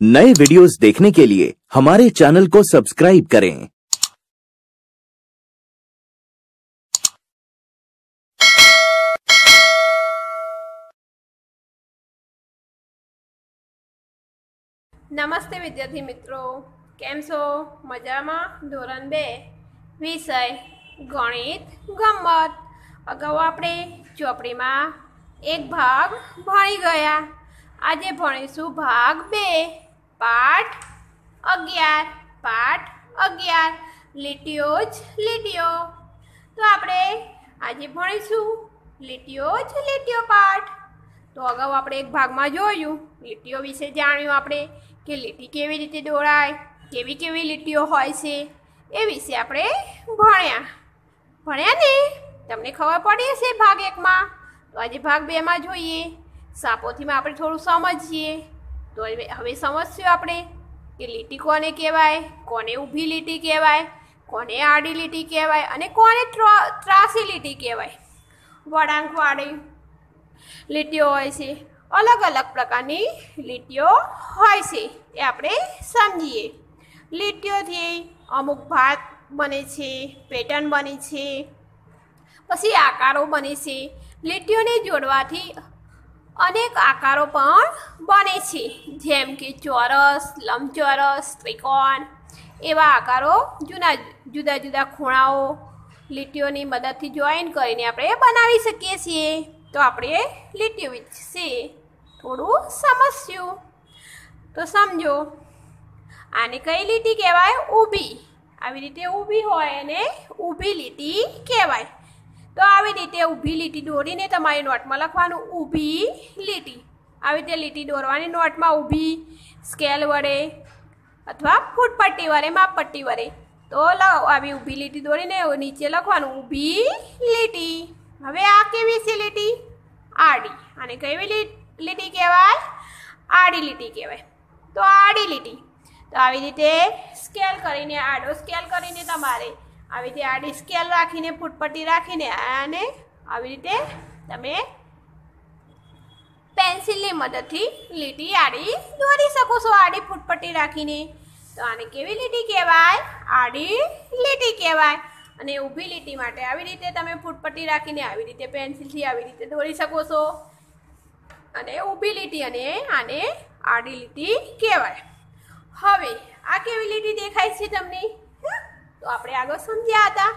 नए वीडियोस देखने के लिए हमारे चैनल को सब्सक्राइब करें નમસ્તે વિદ્યાર્થી મિત્રો કેમ છો મજામાં ધોરણ બે વિષય ગણિત ગમત અગાઉ આપણે ચોપડીમાં એક ભાગ ભણી ગયા આજે ભણીશું ભાગ બે પાઠ અગિયાર પાઠ અગિયાર. લીટીઓ જ લીટીઓ. તો આપણે આજે ભણીશું લીટીઓ જ લીટીઓ પાઠ. તો અગાઉ આપણે એક ભાગમાં જોયું, લીટીઓ વિશે જાણ્યું આપણે કે લીટી કેવી રીતે દોરાય, કેવી કેવી લીટીઓ હોય છે, એ વિશે આપણે ભણ્યા. ભણ્યા ને? તમને ખબર પડી હશે ભાગ એકમાં? તો આજે ભાગ બેમાં જોઈએ. સાપોથીમાં આપણે થોડું સમજીએ. તો હવે સમજશું આપણે કે લીટી કોને કહેવાય, કોને ઊભી લીટી કહેવાય, કોને આડી લીટી કહેવાય, અને કોને ત્રાસી લીટી કહેવાય. વળાંકવાળી લીટીઓ હોય છે. અલગ અલગ પ્રકારની લીટીઓ હોય છે. એ આપણે સમજીએ. લીટીઓથી અમુક ભાત બને છે, પેટર્ન બને છે, પછી આકારો બને છે. લીટીઓને જોડવાથી અનેક આકારો પણ બને છે. જેમ કે ચોરસ, લંબચોરસ, ત્રિકોણ. એવા આકારો જુદા જુદા જુદા ખૂણાઓ, લીટીઓની મદદથી જોઈન કરીને આપણે બનાવી શકીએ છીએ. તો આપણે લીટીઓ વિશે થોડું સમજ્યું તો સમજો, આને કઈ લીટી કહેવાય? ઊભી. આવી રીતે ઊભી હોય અને ઊભી લીટી કહેવાય. તો આવી રીતે ઊભી લીટી દોરીને તમારી નોટમાં લખવાનું ઊભી લીટી. આવી રીતે લીટી દોરવાની નોટમાં ઊભી સ્કેલ વડે અથવા ફૂટપટ્ટી વડે, માપપટ્ટી વડે. તો લ આવી ઊભી લીટી દોરીને નીચે લખવાનું ઊભી લીટી. હવે આ કેવી છે લીટી? આડી. અને કેવી લીટી કહેવાય? આડી લીટી કહેવાય. તો આડી લીટી. તો આવી રીતે સ્કેલ કરીને, આડો સ્કેલ કરીને તમારે આવી રીતે આડી સ્કેલ રાખીને, ફૂટપટ્ટી રાખીને અને આવી રીતે તમે પેન્સિલની મદદથી લીટી આડી દોરી શકો છો, આડી ફૂટપટ્ટી રાખીને. તો આને કેવી લીટી કહેવાય? આડી લીટી કહેવાય. અને ઊભી લીટી માટે આવી રીતે તમે ફૂટપટ્ટી રાખીને આવી રીતે પેન્સિલથી આવી રીતે દોરી શકો છો. અને ઊભી લીટી અને આને આડી લીટી કહેવાય. હવે, આ કેવી લીટી દેખાય છે તમને? તો આપણે આગળ સમજ્યા હતા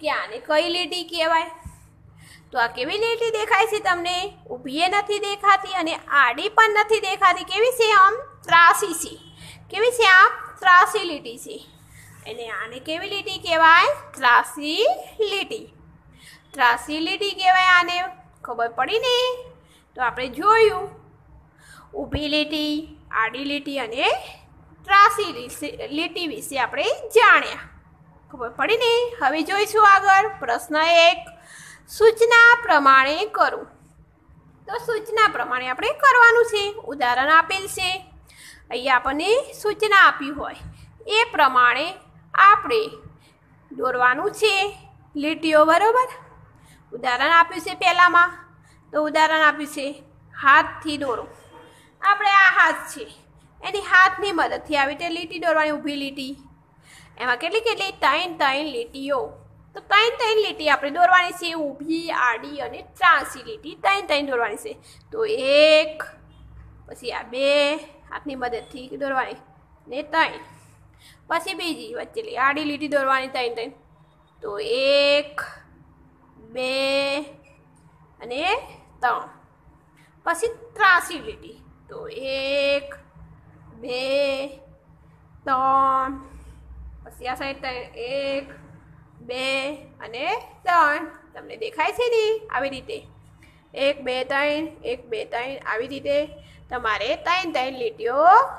કે આને કઈ લીટી કહેવાય. તો આ કેવી લીટી દેખાય છે તમને? ઊભી એ નથી દેખાતી અને આડી પણ નથી દેખાતી. કેવી છે આમ? ત્રાસી છે. કેવી છે આમ? ત્રાસી લીટી છે. એને આને કેવી લીટી કહેવાય? ત્રાસી લીટી. ત્રાસી લીટી કહેવાય આને. ખબર પડી ને? તો આપણે જોયું. ઊભી લીટી, આડી લીટી અને ત્રાસી લીટી વિશે આપણે જાણ્યા. ખબર પડી ને? હવે જોઈશું આગળ. પ્રશ્ન એક. સૂચના પ્રમાણે કરું. તો સૂચના પ્રમાણે આપણે કરવાનું છે. ઉદાહરણ આપેલ છે. અહીંયા આપણને સૂચના આપી હોય. એ પ્રમાણે આપણે દોરવાનું છે. લીટીઓ બરોબર? ઉદાહરણ આપ્યું છે પહેલાંમાં. તો ઉદાહરણ આપ્યું છે. હાથથી દોરો. આપણે આ હાથ છે. એની હાથની મદદથી આવી રીતે લીટી દોરવાની, ઊભી લીટી. એમાં કેટલી કેટલી? ત્રણ ત્રણ લીટીઓ. તો ત્રણ ત્રણ લીટી આપણે દોરવાની છે. ઊભી, આડી અને ત્રાસી લીટી. ત્રણ ત્રણ દોરવાની છે. તો એક, પછી આ બે હાથની મદદથી દોરવાની. ને ત્રણ. પછી બીજી વચ્ચેલી આડી લીટી દોરવાની ત્રણ ત્રણ. તો એક, બે અને ત્રણ. પછી ત્રાસી લીટી. તો એક, બે, ત્રણ પછી આ સાઈડ ત્રણ એક, બે અને ત્રણ. તમને દેખાય છે ને આવી રીતે. એક, બે, ત્રણ, એક, બે, ત્રણ. આવી રીતે તમારે ત્રણ ત્રણ લીટીઓ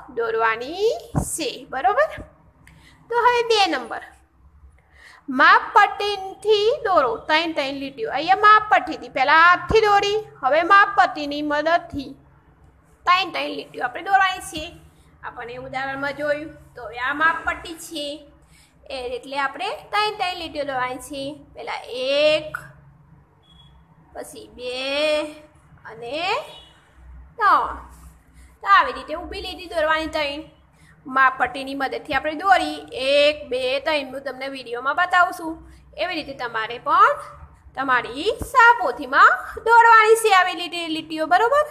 દોરવાની છે. બરાબર? તો હવે બે નંબર. માપપટ્ટીથી દોરો. ત્રણ ત્રણ લીટીઓ. અહીંયા માપપટ્ટીથી. પહેલાં હાથથી દોરી. હવે માપપટ્ટીની મદદથી ત્રણ ત્રણ લીટીઓ આપણે દોરવાની છે. આપણને ઉદાહરણમાં જોયું. તો હવે આ માપપટ્ટી છે. એ એટલે આપણે ત્રણ ત્રણ લીટીઓ લેવાની છે. પહેલાં એક, પછી બે અને ત્રણ. તો આવી રીતે ઊભી લીટી દોરવાની ત્રણ. માપપટ્ટીની મદદથી આપણે દોરી એક, બે, ત્રણ હું તમને વિડીયોમાં બતાવું છું. એવી રીતે તમારે પણ તમારી સાપોથીમાં દોરવાની છે આવી લીટી લીટીઓ, બરોબર?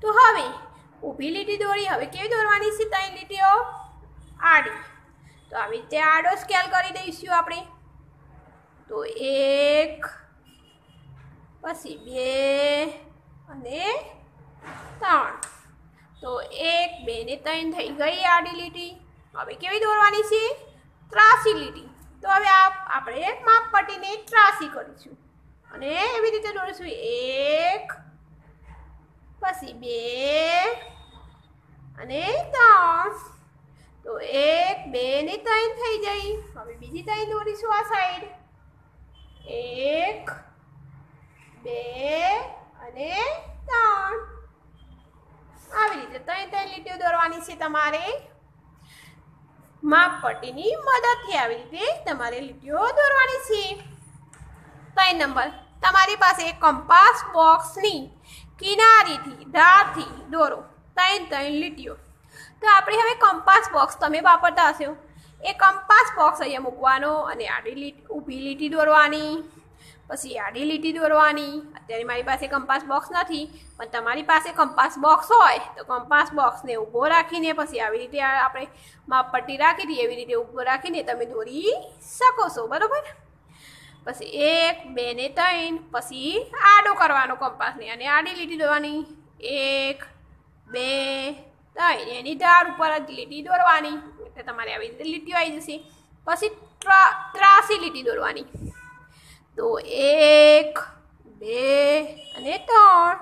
તો હવે ઊભી લીટી દોરી, હવે કેવી દોરવાની છે ત્રણ લીટીઓ? આડી. તો આવી રીતે આડો સ્કેલ કરી દઈશું આપણે. તો એક, પછી બે અને ત્રણ. તો એક, બે ને ત્રણ થઈ ગઈ આડી લીટી. હવે કેવી દોરવાની છે? ત્રાસી લીટી. તો હવે આપ, આપણે પટીને ત્રાસી કરીશું. અને એવી રીતે દોરીશું. એક, પછી બે અને ત્રણ. તો એક બે ને ત્રણ થઈ જઈ હવે બીજી ત્રણ દોરીશું આ સાઈડ એક, બે અને ત્રણ. આવી રીતે ત્રણ ત્રણ લીટીઓ દોરવાની છે તમારે. માપપટ્ટીની મદદથી આવી રીતે તમારે લીટીઓ દોરવાની છે. ત્રણ નંબર. તમારી પાસે કંપાસ બોક્સની કિનારીથી, ધારથી દોરો. ત્રણ ત્રણ લીટીઓ. તો આપણે હવે કંપાસ બોક્સ તમે વાપરતા હશો. એ કંપાસ બોક્સ અહીંયા મૂકવાનો અને આડી લીટી, ઊભી લીટી દોરવાની, પછી આડી લીટી દોરવાની. અત્યારે મારી પાસે કંપાસ બોક્સ નથી, પણ તમારી પાસે કંપાસ બોક્સ હોય તો કંપાસ બોક્સને ઊભો રાખીને પછી આવી રીતે આપણે માપપટ્ટી રાખી હતી એવી રીતે ઊભો રાખીને તમે દોરી શકો છો, બરાબર? પછી એક, બે ને ત્રણ, પછી આડો કરવાનો કંપાસને અને આડી લીટી દોરવાની. એક, બે ત્રણ એની ધાર ઉપર જ લીટી દોરવાની. એટલે તમારે આવી રીતે લીટીઓ આવી જશે. પછી ત્રા- ત્રાસી લીટી દોરવાની. તો એક, બે અને ત્રણ.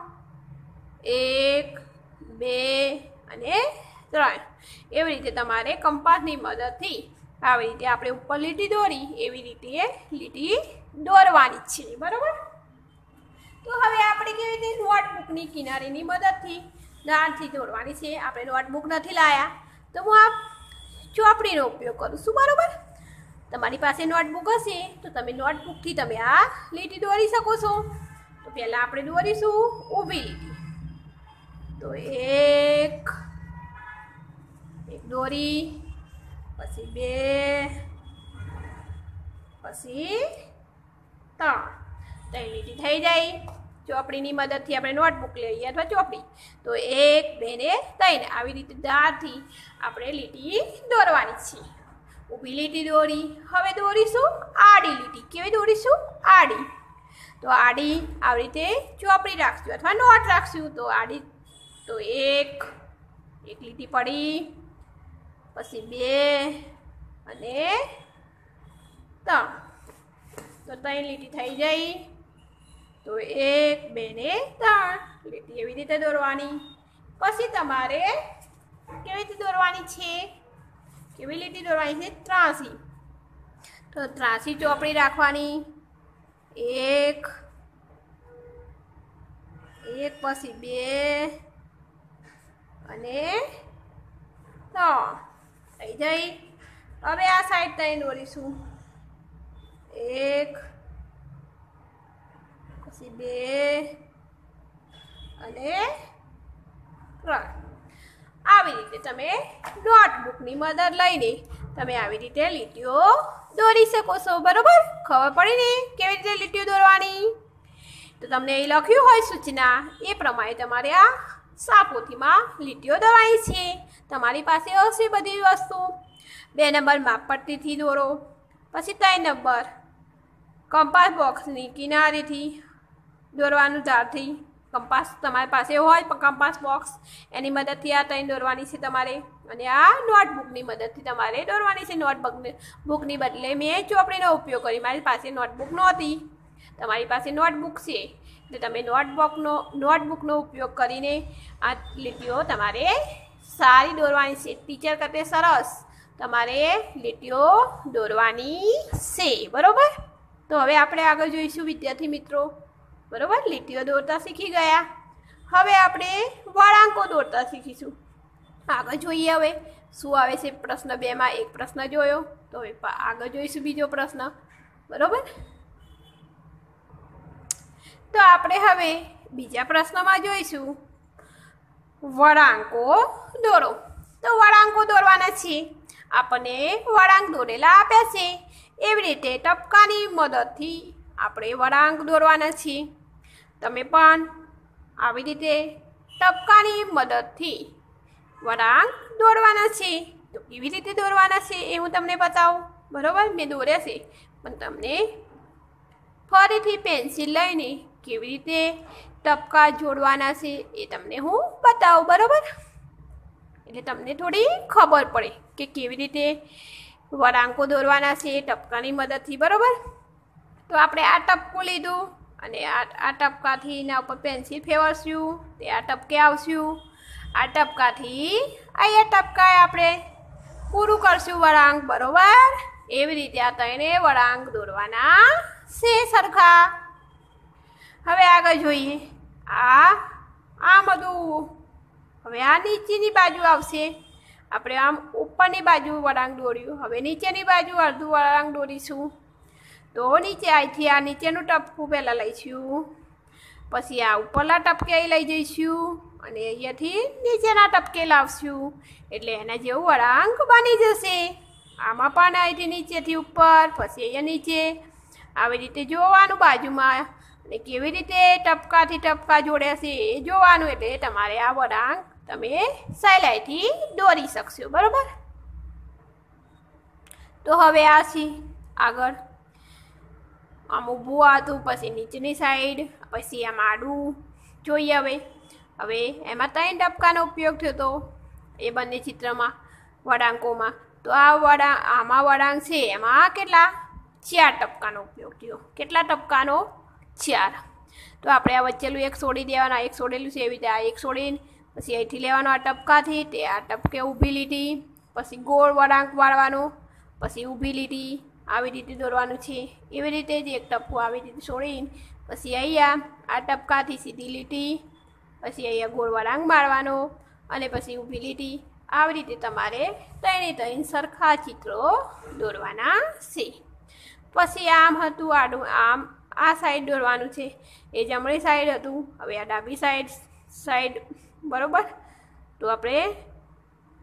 એક, બે અને ત્રણ. એવી રીતે તમારે કંપાસની મદદથી આવી રીતે આપણે ઉપર લીટી દોરી, એવી રીતે લીટી દોરવાની છે. બરાબર? તો હવે આપણે કેવી રીતે નોટબુકની કિનારીની મદદથી દાળથી દોરવાની છે. આપણે નોટબુક નથી લાયા. તો હું આ ચોપડીનો ઉપયોગ કરું છું, બરાબર? તમારી પાસે નોટબુક હશે, તો તમે નોટબુકથી તમે આ લીટી દોરી શકો છો. તો પહેલાં આપણે દોરીશું ઊભી લીટી. તો એક એક દોરી, પછી બે, પછી ત્રણ. ત્રણ લીટી થઈ જાય. ચોપડીની મદદથી આપણે નોટબુક લઈએ અથવા ચોપડી. તો એક, બે ને ત્રણ. આવી રીતે ધારથી આપણે લીટી દોરવાની છે. ઊભી લીટી દોરી. હવે દોરીશું આડી લીટી. કેવી દોરીશું? આડી. તો આડી આવી રીતે ચોપડી રાખશું અથવા નોટ રાખશું. તો આડી, તો એક એક લીટી પડી. પછી બે અને ત્રણ. તો ત્રણ લીટી થઈ જાય તો એક, બે ને ત્રણ. લીટી એવી રીતે દોરવાની. પછી તમારે કેવી રીતે દોરવાની છે? કેવી લીટી દોરવાની છે? ત્રાસી. તો ત્રાસી ચોપડી રાખવાની. એક એક પછી બે અને ત્રણ. થઈ જઈ હવે આ સાઈડ તઈ દોરીશું. એક પછી બે અને ત્રણ. આવી રીતે તમે નોટબુકની મદદ લઈને તમે આવી રીતે લીટીઓ દોરી શકો છો, બરાબર? ખબર પડી ને? કેવી રીતે લીટીઓ દોરવાની? તો તમને એ લખ્યું હોય સૂચના, એ પ્રમાણે તમારે આ સાપોથીમાં લીટીઓ દોરાઈ છે. તમારી પાસે હશે બધી વસ્તુ. બે નંબર માપપટ્ટીથી દોરો, પછી ત્રણ નંબર કંપાસ બોક્સની કિનારીથી દોરવાનું ધારથી કંપાસ તમારી પાસે હોય પણ કંપાસ બોક્સ એની મદદથી આ ત્રણ દોરવાની છે તમારે. અને આ નોટબુકની મદદથી તમારે દોરવાની છે. નોટબુક બુકની બદલે મેં ચોપડીનો ઉપયોગ કરી. મારી પાસે નોટબુક નહોતી. તમારી પાસે નોટબુક છે. એટલે તમે નોટબુકનો નોટબુકનો ઉપયોગ કરીને આ લીટીઓ તમારે સારી દોરવાની છે. ટીચર કરતે સરસ તમારે લીટીઓ દોરવાની છે. બરાબર? તો હવે આપણે આગળ જોઈશું વિદ્યાર્થી મિત્રો. બરોબર? લીટીઓ દોરતા શીખી ગયા. હવે આપણે વળાંકો દોરતા શીખીશું. આગળ જોઈએ હવે, શું આવે છે પ્રશ્ન બેમાં? એક પ્રશ્ન જોયો, તો હવે આગળ જોઈશું બીજો પ્રશ્ન. બરાબર? તો આપણે હવે બીજા પ્રશ્નમાં જોઈશું. વળાંકો દોરો. તો વળાંકો દોરવાના છે. આપણને વળાંક દોરેલા આપ્યા છે. એવી રીતે ટપકાની મદદથી આપણે વળાંક દોરવાના છીએ. તમે પણ આવી રીતે ટપકાની મદદથી વળાંક દોરવાના છે. તો કેવી રીતે દોરવાના છે એ હું તમને બતાવું. બરાબર? મેં દોર્યા છે. પણ તમને ફરીથી પેન્સિલ લઈને કેવી રીતે ટપકા જોડવાના છે એ તમને હું બતાવું. બરાબર? એટલે તમને થોડી ખબર પડે કે કેવી રીતે વળાંકો દોરવાના છે ટપકાની મદદથી. બરાબર? તો આપણે આ ટપકું લીધું. અને આ આ ટપકાથી એના ઉપર પેન્સિલ ફેરવશું, તે આ ટપકે આવશું. આ ટપકાથી અહીંયા ટપકાએ આપણે. પૂરું કરશું વળાંક, બરોબર? એવી રીતે આ ત્રણે વળાંક દોરવાના છે સરખા. હવે આગળ જોઈએ. આ આ બધું. હવે આ નીચેની બાજુ આવશે. આપણે આમ ઉપરની બાજુ વળાંક દોર્યું. હવે નીચેની બાજુ અડધું વળાંક દોરીશું. તો નીચે અહીંથી આ નીચેનું ટપકું પહેલાં લઈશું પછી આ ઉપરના ટપકે લઈ જઈશું અને અહીંયાથી નીચેના ટપકે લાવશું. એટલે એના જેવું વળાંક બની જશે. આમાં પણ અહીંથી નીચેથી ઉપર, પછી અહીંયા નીચે. આવી રીતે જોવાનું બાજુમાં. અને કેવી રીતે ટપકાથી ટપકા જોડ્યા છે એ જોવાનું એટલે તમારે આ વળાંક તમે સહેલાઈથી દોરી શકશો, બરાબર? તો હવે આ છે આગળ. આમ ઊભું હતું, પછી નીચેની સાઈડ પછી આમ આડું. જોઈએ હવે. હવે એમાં ત્રણ ટપકાનો ઉપયોગ થયો હતો એ બંને ચિત્રમાં, વળાંકોમાં. તો આ વળા, આમાં વળાંક છે. એમાં કેટલા? ચાર ટપકાનો ઉપયોગ થયો. કેટલા ટપકાનો? ચાર. તો આપણે આ વચ્ચેલું એક છોડી દેવાના એક છોડેલું છે એવી રીતે આ એક છોડીને, પછી અહીંથી લેવાનો આ ટપકાથી, તે આ ટપકે ઊભી લીટી, પછી ગોળ વળાંક વાળવાનો, પછી ઊભી લીટી આવી રીતે દોરવાનું છે. એવી રીતે જ એક ટપકું આવી રીતે છોડીને પછી અહીંયા આ ટપકાથી સીધી લીટી, પછી અહીંયા ગોળવા રંગ મારવાનો અને પછી ઊભી લીટી. આવી રીતે તમારે ત્રણે ત્રણ સરખા ચિત્રો દોરવાના છે. પછી આમ હતું, આડું આમ, આ સાઈડ દોરવાનું છે. એ જમણી સાઈડ હતું. હવે આ ડાબી સાઈડ સાઈડ બરોબર? તો આપણે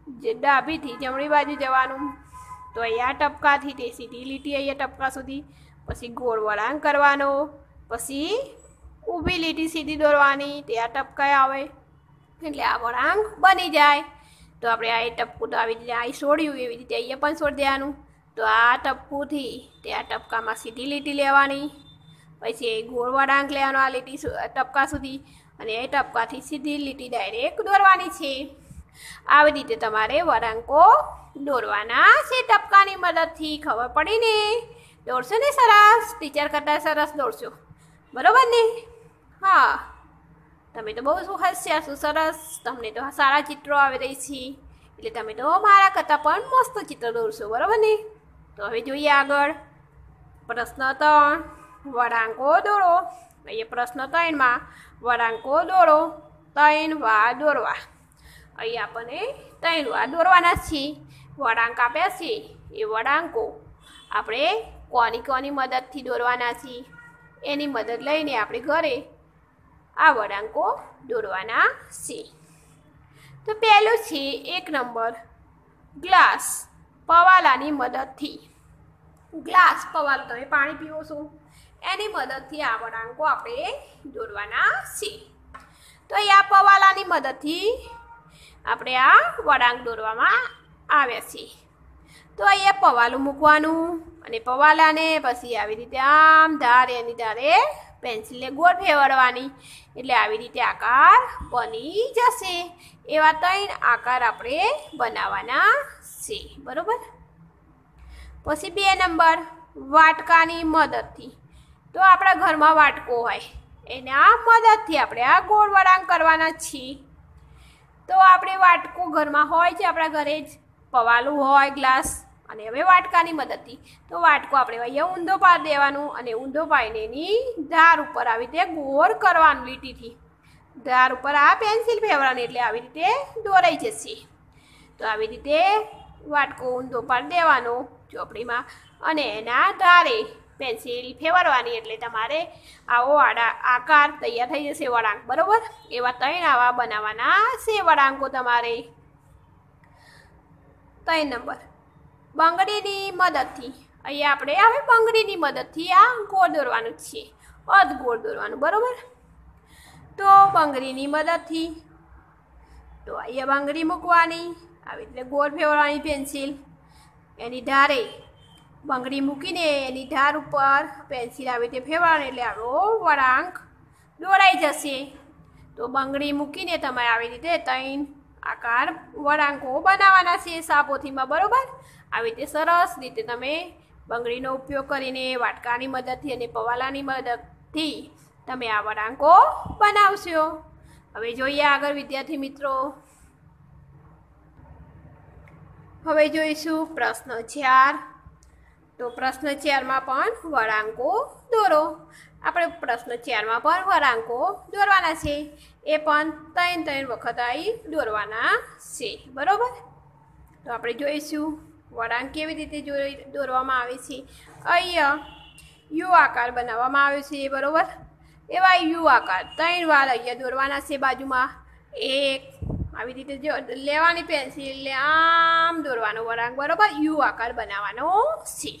જે ડાબીથી જમણી બાજુ જવાનું. તો અહીંયા ટપકાથી તે સીધી લીટી અહીંયા ટપકા સુધી, પછી ગોળ વળાંક કરવાનો, પછી ઊભી લીટી સીધી દોરવાની, તે આ ટપકા આવે, એટલે આ વળાંક બની જાય. તો આપણે આ ટપકું તો આવી રીતે આ છોડ્યું એવી રીતે અહીંયા પણ છોડી દેવાનું તો આ ટપકુંથી તે આ ટપકામાં સીધી લીટી લેવાની, પછી ગોળ વળાંક લેવાનો આ લીટી ટપકા સુધી, અને એ ટપકાથી સીધી લીટી ડાયરેક્ટ દોરવાની છે. આવી રીતે તમારે વળાંકો દોરવાના છે. ટપકાની મદદથી ખબર પડી ને દોરશો ને સરસ. ટીચર કરતાં સરસ દોરશો. બરાબર ને? હા. તમે તો બહુ શું હાસ્યા છો સરસ? તમને તો સારા ચિત્રો આવી રહી છે. એટલે તમે તો મારા કરતાં પણ મસ્ત ચિત્ર દોરશો. બરાબર ને? તો હવે જોઈએ આગળ. પ્રશ્ન ત્રણ. વળાંકો દોરો. અહીંયા પ્રશ્ન ત્રણમાં વળાંકો દોરો. ત્રણ વાર દોરવા. અહીં આપણને ત્રણ આ દોરવાના છીએ. વળાંક આપ્યા છે. એ વળાંકો આપણે કોની કોની મદદથી દોરવાના છીએ? એની મદદ લઈને આપણે ઘરે આ વળાંકો દોરવાના છે તો પહેલું છે એક નંબર. ગ્લાસ પવાલાની મદદથી. ગ્લાસ પવાલો તમે પાણી પીવો છો. એની મદદથી આ વળાંકો આપણે દોરવાના છીએ. તો અહીંયા પવાલાની મદદથી આપણે આ વળાંક દોરવામાં આવ્યા છીએ તો અહીંયા પવાલું મૂકવાનું અને પવાલાને પછી આવી રીતે આમ ધારે એની ધારે પેન્સિલને ગોળ ફેરવવાની. એટલે આવી રીતે આકાર બની જશે. એવા ત્રણ આકાર આપણે બનાવવાના છે. બરાબર? પછી બે નંબર, વાટકાની મદદથી. તો આપણા ઘરમાં વાટકો હોય. એના મદદથી આપણે આ ગોળ વળાંક કરવાના છીએ. તો આપણે વાટકો ઘરમાં હોય છે, આપણા ઘરે જ પવાલું હોય, ગ્લાસ, અને હવે વાટકાની મદદથી. તો વાટકો આપણે અહીંયા ઊંધો પાડી દેવાનું અને ઊંધો પાડીને એની ધાર ઉપર આવી રીતે ગોળ કરવાનું લીટીથી. ધાર ઉપર આ પેન્સિલ ફેરવવાની એટલે આવી રીતે દોરાઈ જશે. તો આવી રીતે વાટકો ઊંધો પાડી દેવાનો ચોપડીમાં અને એના ધારે પેન્સિલ ફેરવવાની એટલે તમારે આવો આડા આકાર તૈયાર થઈ જશે વળાંક, બરાબર? એવા ત્રણ આવા બનાવવાના છે વળાંકો તમારે. ત્રણ નંબર. બંગડીની મદદથી. અહીંયા આપણે હવે બંગડીની મદદથી આ ગોળ દોરવાનું છે. અધ ગોળ દોરવાનું, બરાબર? તો બંગડીની મદદથી. તો અહીંયા બંગડી મૂકવાની. આવી રીતે ગોળ ફેરવવાની પેન્સિલ. એની ધારે બંગડી મૂકીને એની ધાર ઉપર પેન્સિલ આવી રીતે ફેરવવાની એટલે આવો વળાંક દોરાઈ જશે. તો બંગડી મૂકીને તમારે આવી રીતે ત્રણ આકાર વળાંકો બનાવવાના છે સાપોથીમાં, બરાબર? આવી રીતે સરસ રીતે તમે બંગડીનો ઉપયોગ કરીને વાટકાની મદદથી અને પવાલાની મદદથી તમે આ વળાંકો બનાવશો. હવે જોઈએ આગળ વિદ્યાર્થી મિત્રો. હવે જોઈશું પ્રશ્ન ચાર. તો પ્રશ્ન ચારમાં પણ વળાંકો દોરો. આપણે પ્રશ્ન ચારમાં પણ વળાંકો દોરવાના છે. એ પણ ત્રણ ત્રણ વખત આવી દોરવાના છે. બરાબર? તો આપણે જોઈશું વળાંક કેવી રીતે દોરવામાં આવે છે. અહીંયા યુ આકાર બનાવવામાં આવ્યો છે. બરાબર? એવા યુ આકાર ત્રણ વાર અહીંયા દોરવાના છે બાજુમાં. એક આવી રીતે જો લેવાની પેન્સિલ આમ દોરવાનો વળાંક બરોબર? યુ આકાર બનાવવાનો છે.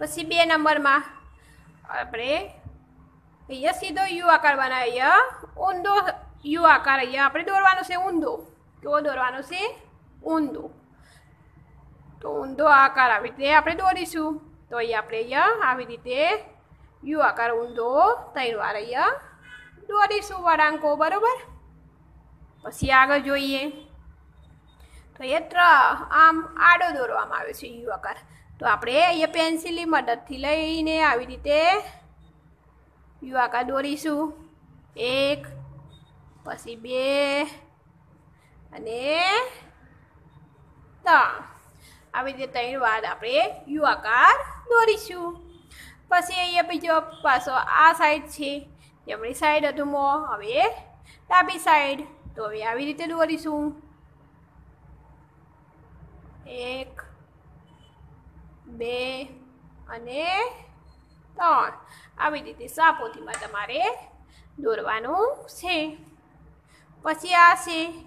પછી બે નંબરમાં આપણે અહીંયા સીધો યુ આકાર બનાવીએ. અહીંયા ઊંધો યુ આકાર અહીંયા આપણે દોરવાનો છે, ઊંધો. કેવો દોરવાનો છે? ઊંધો. તો ઊંધો આકાર આવી રીતે આપણે દોરીશું. તો અહીંયા આપણે અહીંયા આવી રીતે યુ આકાર ઊંધો ત્રણ વાર અહીંયા દોરીશું વળાંકો બરોબર? પછી આગળ જોઈએ. તો એ ત્ર આમ આડો દોરવામાં આવે છે યુ આકાર તો આપણે અહીંયા પેન્સિલની મદદથી લઈને આવી રીતે યુ આકાર દોરીશું. એક, પછી બે, અને ત્રણ. આવી રીતે ત્રણ વાર આપણે યુ આકાર દોરીશું. પછી અહીંયા બીજો પાછો આ સાઈડ છે. જમણી સાઈડ હતું મો, હવે ડાબી સાઈડ તો હવે આવી રીતે દોરીશું. એક, બે અને ત્રણ. આવી રીતે સાપોથીમાં તમારે દોરવાનું છે. પછી આ છે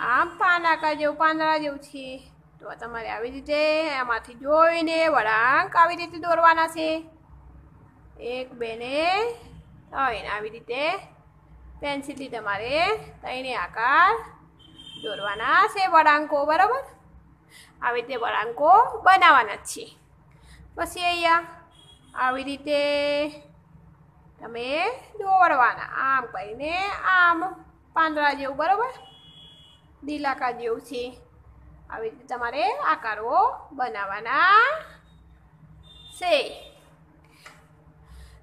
આમ આકાર જેવું, પાંદડા જેવું છે. તો તમારે આવી રીતે એમાંથી જોઈને વળાંક આવી રીતે દોરવાના છે. એક, બે ને ત્રણ. આવી રીતે પેન્સિલથી તમારે ત્રણે આકાર દોરવાના છે વળાંકો, બરાબર? આવી રીતે વળાંકો બનાવવાના જ છે. પછી અહીંયા આવી રીતે તમે દોરવાના, આમ કરીને આમ પાંદડા જેવું, બરાબર? દિલાકા જેવું છે. આવી રીતે તમારે આકારો બનાવવાના છે.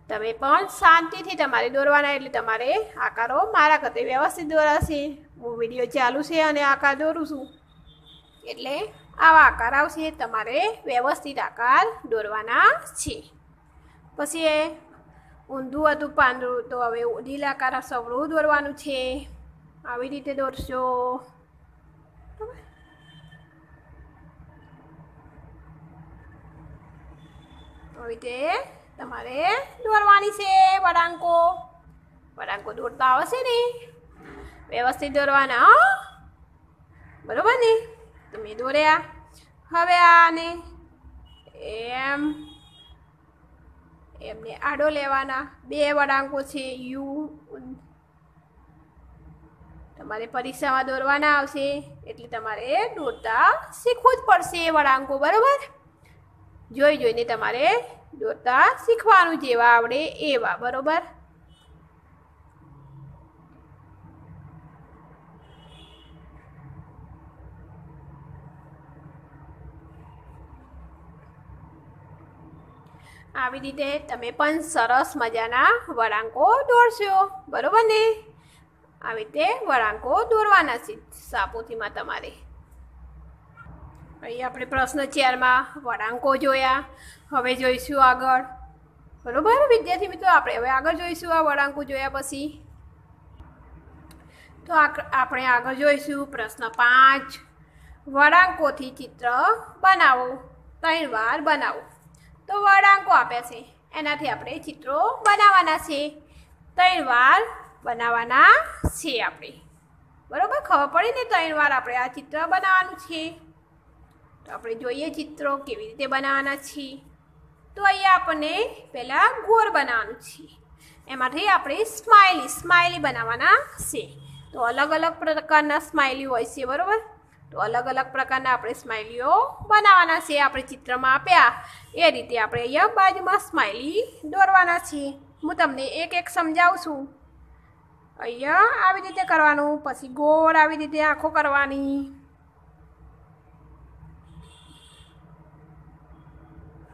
તમે પણ શાંતિથી તમારે દોરવાના એટલે તમારે આકારો મારા કરતે વ્યવસ્થિત દોરાશે. હું વીડિયો ચાલુ છે અને આકાર દોરું છું. એટલે આવા આકાર આવશે, તમારે વ્યવસ્થિત આકાર દોરવાના છે. પછી ઊંધું હતું, પાંદડું તો હવે લીલાકાર સવળું દોરવાનું છે. આવી રીતે દોરશો. આવી રીતે તમારે દોરવાની છે વળાંકો. વળાંકો દોરતા આવશે ને? વ્યવસ્થિત દોરવાના, હો? બરોબર ને? તમે દોર્યા. હવે આને એમ, એમને આડો લેવાના. બે વળાંકો છે, યુ તમારે પરીક્ષામાં દોરવાના આવશે, એટલે તમારે દોરતા શીખવું જ પડશે વળાંકો, બરાબર? જોઈ જોઈને તમારે દોરતા શીખવાનું જેવા આવડે એવા, બરોબર? આવી રીતે તમે પણ સરસ મજાના વળાંકો દોરશો, બરોબર ને? આવી રીતે વળાંકો દોરવાના છે સાપોથીમાં તમારે. અહીં આપણે પ્રશ્ન ચારમાં વળાંકો જોયા. હવે જોઈશું આગળ. બરાબર? વિદ્યાર્થી મિત્રો, આપણે હવે આગળ જોઈશું આ વળાંકો જોયા પછી. તો આપણે આગળ જોઈશું પ્રશ્ન પાંચ. વળાંકોથી ચિત્ર બનાવો. ત્રણ વાર બનાવો. તો વળાંકો આપ્યા છે. એનાથી આપણે ચિત્રો બનાવવાના છે. ત્રણ વાર બનાવવાના છે આપણે. બરાબર? ખબર પડી ને? ત્રણ વાર આપણે આ ચિત્ર બનાવવાનું છે. તો આપણે જોઈએ ચિત્રો કેવી રીતે બનાવવાના છે તો અહીંયા આપણને પહેલાં ગોળ બનાવવાનું છે. એમાંથી આપણે સ્માઇલી સ્માઇલી બનાવવાના છે. તો અલગ અલગ પ્રકારના સ્માઇલી હોય છે, બરાબર? તો અલગ અલગ પ્રકારના આપણે સ્માઇલીઓ બનાવવાના છે આપણે ચિત્રમાં આપ્યા. એ રીતે આપણે અહીંયા બાજુમાં સ્માઇલી દોરવાના છીએ. હું તમને એક એક સમજાવું છું. અહીંયા આવી રીતે કરવાનું, પછી ગોળ આવી રીતે આંખો કરવાની.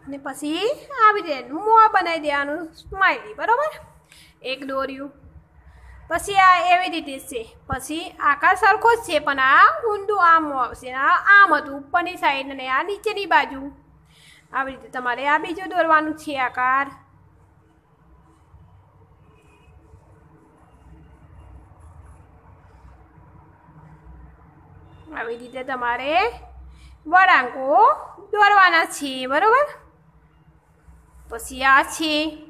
અને પછી આવી રીતે મોં બનાવી દેવાનું સ્માઇલી બરાબર? એક દોર્યું. પછી આ એવી રીતે છે. પછી આકાર સરખો જ છે, પણ આ ઊંધું આમ આવશે આ આમ હતું ઉપરની સાઈડ અને આ નીચેની બાજુ. આવી રીતે તમારે આ બીજું દોરવાનું છે આકાર. આવી રીતે તમારે વળાંકો દોરવાના છે, બરાબર? પછી આ છે.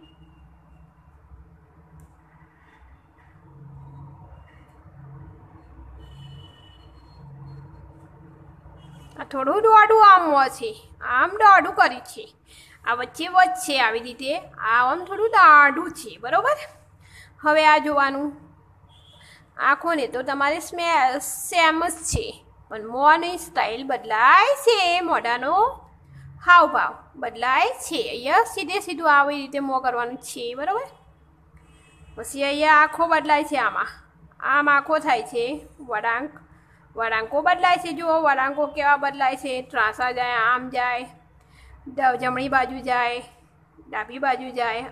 થોડું દોડું આમ છે. આમ દોડું કર્યું છે. આ વચ્ચે વચ્ચે આવી રીતે. આ આમ થોડું દાઢું છે, બરાબર? હવે આ જોવાનું. આંખોને તો તમારે સ્મે, સેમ જ છે. પણ મોંની સ્ટાઇલ બદલાય છે, મોઢાનો. હાવભાવ બદલાય છે. અહીંયા સીધે સીધું આવી રીતે મોં કરવાનું છે, બરાબર? પછી અહીંયા આંખો બદલાય છે આમાં. આમ આંખો થાય છે, વળાંક. વળાંકો બદલાય છે, જુઓ, વળાંકો કેવા બદલાય છે. ત્રાસા જાય, આમ જાય. જમણી બાજુ જાય, ડાબી બાજુ જાય.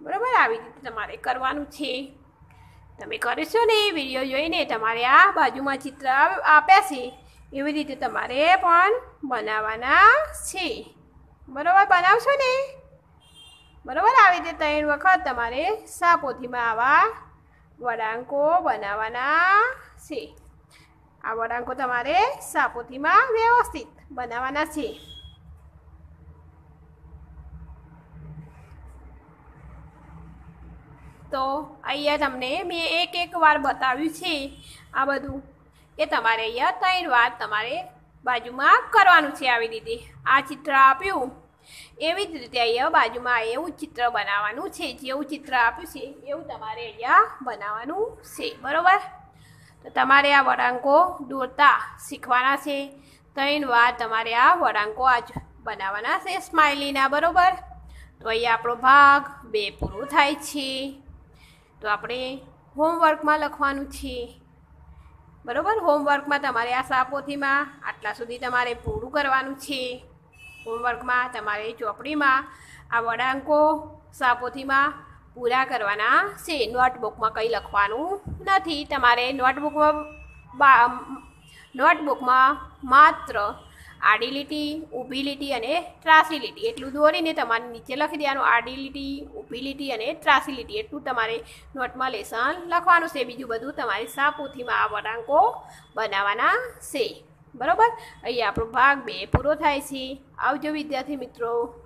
બરાબર? આવી રીતે તમારે કરવાનું છે. તમે કરશો ને એ વીડિયો જોઈને તમારે આ બાજુમાં ચિત્ર આપ્યા છે. એવી રીતે તમારે પણ બનાવવાના છે. બરાબર બનાવશો ને? બરાબર? આવી રીતે ત્રણ વખત તમારે સાપોથીમાં આવા વળાંકો બનાવવાના છે. આ વળાંકો તમારે સાપોથીમાં વ્યવસ્થિત બનાવવાના છે. તો અહીંયા તમને મેં એક એક વાર બતાવ્યું છે આ બધું. કે તમારે અહીંયા ત્રણ વાર તમારે બાજુમાં કરવાનું છે આવી રીતે. આ ચિત્ર આપ્યું. એવી જ રીતે અહીંયા બાજુમાં એવું ચિત્ર બનાવવાનું છે. જેવું ચિત્ર આપ્યું છે, એવું તમારે અહીંયા બનાવવાનું છે. બરાબર? તો તમારે આ વળાંકો દોરતા શીખવાના છે. ત્રણ વાર તમારે આ વળાંકો આજ બનાવવાના છે સ્માઇલીના, બરાબર? તો અહીંયા આપણો ભાગ બે પૂરો થાય છે. તો આપણે હોમવર્કમાં લખવાનું છે. બરાબર? હોમવર્કમાં તમારે આ સાપોથીમાં, આટલા સુધી તમારે પૂરું કરવાનું છે. હોમવર્કમાં તમારે ચોપડીમાં, આ વળાંકો સાપોથીમાં પૂરા કરવાના છે. નોટબુકમાં કંઈ લખવાનું નથી. તમારે નોટબુકમાં નોટબુકમાં માત્ર આડી લીટી, ઊભી લીટી અને ત્રાસી લીટી. એટલું દોરીને તમારે નીચે લખી દેવાનું. આડી લીટી, ઊભી લીટી અને ત્રાસી લીટી. એટલું તમારે નોટમાં લેસન લખવાનું છે. બીજું બધું તમારે સાપુથીમાં આ વળાંકો બનાવવાના છે. બરાબર? અહીંયા આપણો ભાગ બે પૂરો થાય છે. આવજો વિદ્યાર્થી મિત્રો.